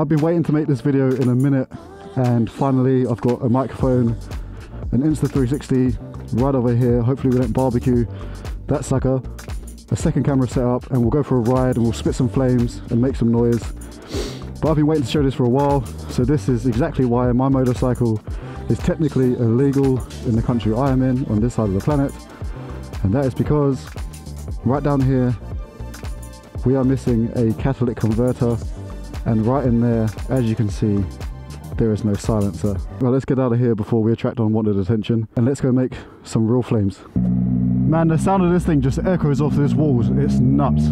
I've been waiting to make this video in a minute and finally I've got a microphone, an Insta360 right over here. Hopefully we don't barbecue that sucker. A second camera set up and we'll go for a ride and we'll spit some flames and make some noise. But I've been waiting to show this for a while, so this is exactly why my motorcycle is technically illegal in the country I am in on this side of the planet. And that is because right down here we are missing a catalytic converter and right in there as you can see there is no silencer. Well let's get out of here before we attract unwanted attention and let's go make some real flames. Man the sound of this thing just echoes off this walls, it's nuts.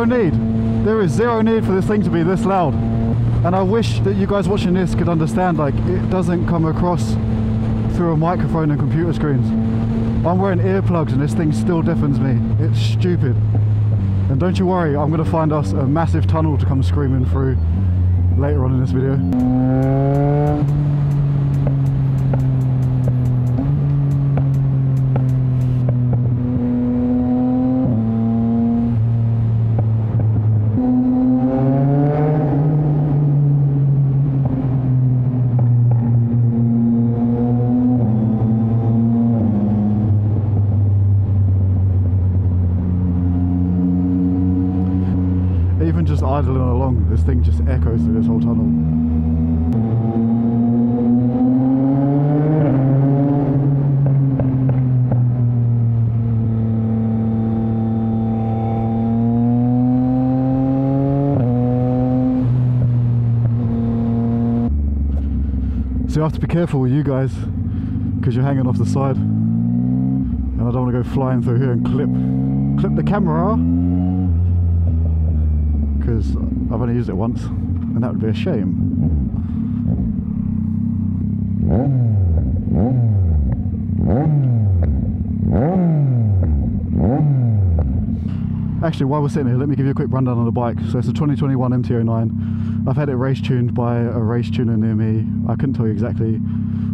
Zero need. There is zero need for this thing to be this loud. And I wish that you guys watching this could understand like it doesn't come across through a microphone and computer screens. I'm wearing earplugs and this thing still deafens me. It's stupid. And don't you worry, I'm going to find us a massive tunnel to come screaming through later on in this video. Just idling along, this thing just echoes through this whole tunnel. So you have to be careful with you guys because you're hanging off the side. And I don't want to go flying through here and clip clip the camera because I've only used it once and that would be a shame. Actually, while we're sitting here, let me give you a quick rundown on the bike. So it's a 2021 MT-09. I've had it race tuned by a race tuner near me. I couldn't tell you exactly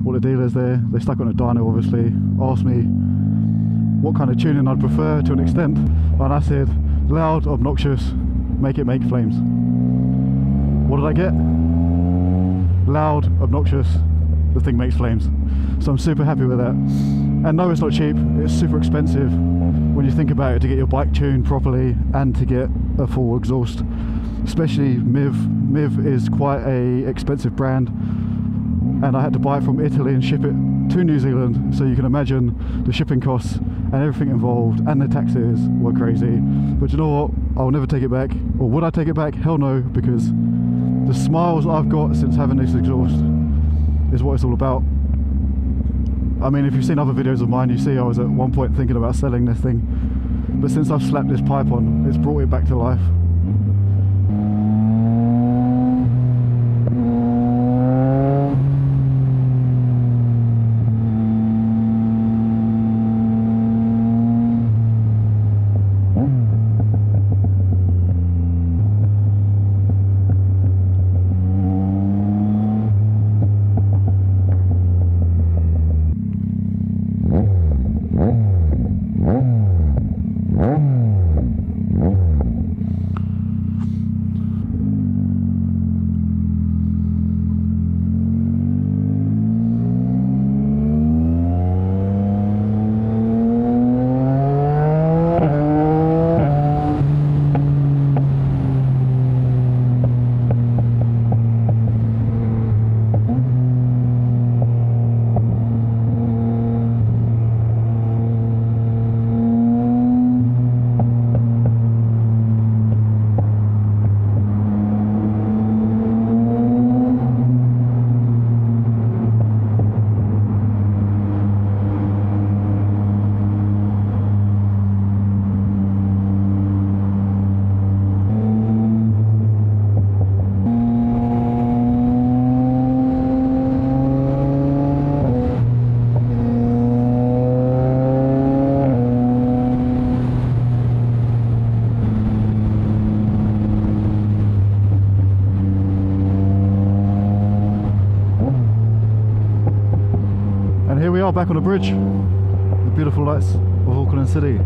what the deal is there. They stuck on a dyno, obviously. Asked me what kind of tuning I'd prefer to an extent, and I said loud, obnoxious, make it make flames. What did I get? Loud, obnoxious, the thing makes flames. So I'm super happy with that. And no, it's not cheap, it's super expensive when you think about it to get your bike tuned properly and to get a full exhaust. Especially Mivv. Mivv is quite a expensive brand and I had to buy it from Italy and ship it to New Zealand. So you can imagine the shipping costs and everything involved and the taxes were crazy. But you know what? I'll never take it back. Or would I take it back? Hell no, because the smiles I've got since having this exhaust is what it's all about. I mean, if you've seen other videos of mine, you see I was at one point thinking about selling this thing. But since I've slapped this pipe on, it's brought it back to life. Back on the bridge. The beautiful lights of Auckland City.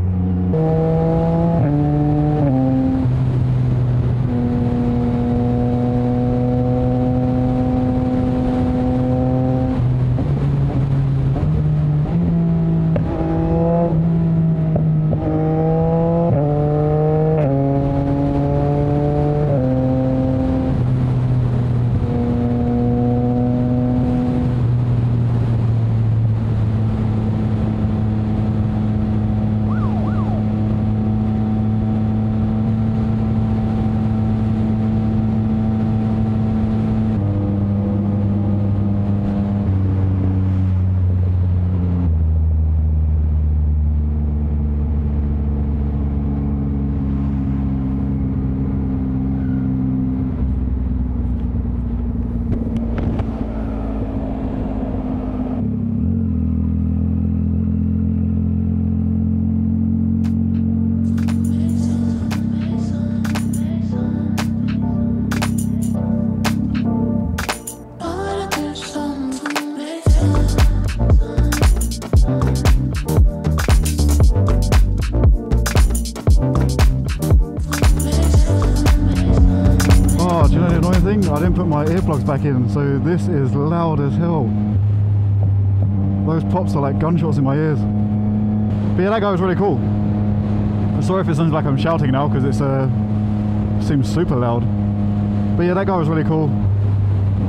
Didn't put my earplugs back in, so this is loud as hell. Those pops are like gunshots in my ears. But yeah, that guy was really cool. I'm sorry if it sounds like I'm shouting now because it's uh, seems super loud. But yeah, that guy was really cool.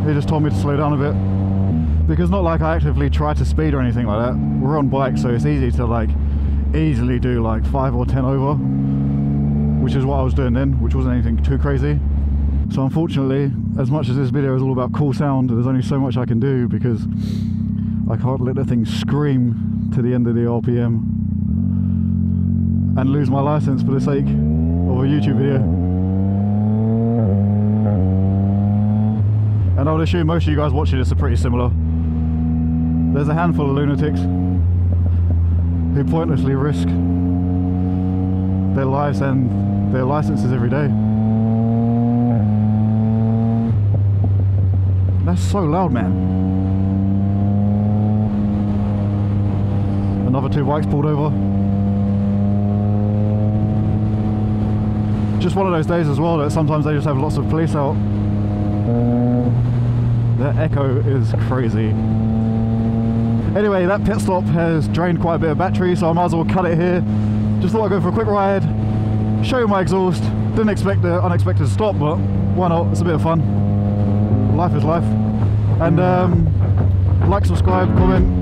He just told me to slow down a bit. Because not like I actively try to speed or anything like that. We're on bike, so it's easy to like easily do like five or ten over, which is what I was doing then, which wasn't anything too crazy. So unfortunately, as much as this video is all about cool sound, there's only so much I can do because I can't let the thing scream to the end of the RPM and lose my license for the sake of a YouTube video. And I would assume most of you guys watching this are pretty similar. There's a handful of lunatics who pointlessly risk their lives and their licenses every day. That's so loud, man. Another two bikes pulled over. Just one of those days as well that sometimes they just have lots of police out. The echo is crazy. Anyway, that pit stop has drained quite a bit of battery, so I might as well cut it here. Just thought I'd go for a quick ride, show you my exhaust. Didn't expect the unexpected stop, but why not? It's a bit of fun life is life. And um, like, subscribe, comment.